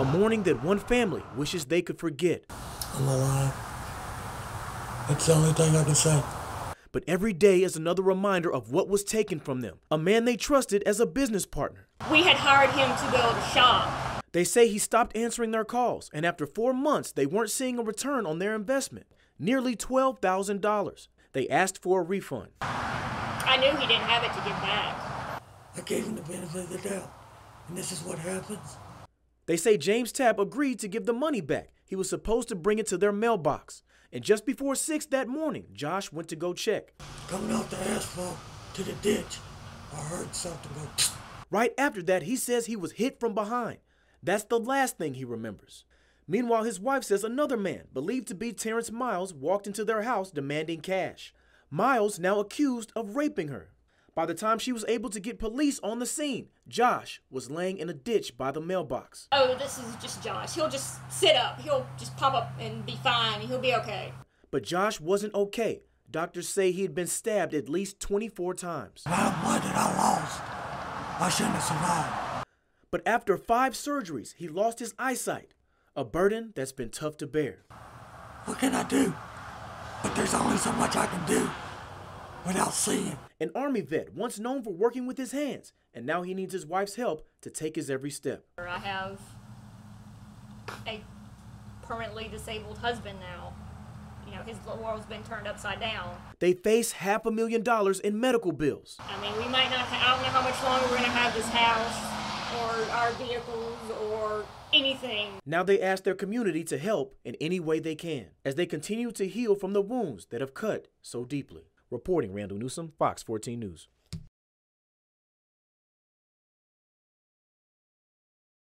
A morning that one family wishes they could forget. I'm alive. That's the only thing I can say. But every day is another reminder of what was taken from them. A man they trusted as a business partner. We had hired him to build a shop. They say he stopped answering their calls, and after four months, they weren't seeing a return on their investment nearly $12,000. They asked for a refund. I knew he didn't have it to give back. I gave him the benefit of the doubt. And this is what happens? They say James Tapp agreed to give the money back. He was supposed to bring it to their mailbox. And just before 6 that morning, Josh went to go check. Coming off the asphalt to the ditch, I heard something go. Right after that, he says he was hit from behind. That's the last thing he remembers. Meanwhile, his wife says another man, believed to be Terrence Miles, walked into their house demanding cash. Miles now accused of raping her. By the time she was able to get police on the scene, Josh was laying in a ditch by the mailbox. Oh, this is just Josh. He'll just sit up. He'll just pop up and be fine. He'll be okay. But Josh wasn't okay. Doctors say he had been stabbed at least 24 times. How much did I lost? I shouldn't have survived. But after five surgeries, he lost his eyesight, a burden that's been tough to bear. What can I do? But there's only so much I can do without seeing. An Army vet, once known for working with his hands, and now he needs his wife's help to take his every step. I have a permanently disabled husband now. You know, his world's been turned upside down. They face half a million dollars in medical bills. I mean, we might not, I don't know how much longer we're going to have this house or our vehicles or anything. Now they ask their community to help in any way they can as they continue to heal from the wounds that have cut so deeply. Reporting Randall Newsom, Fox 14 News.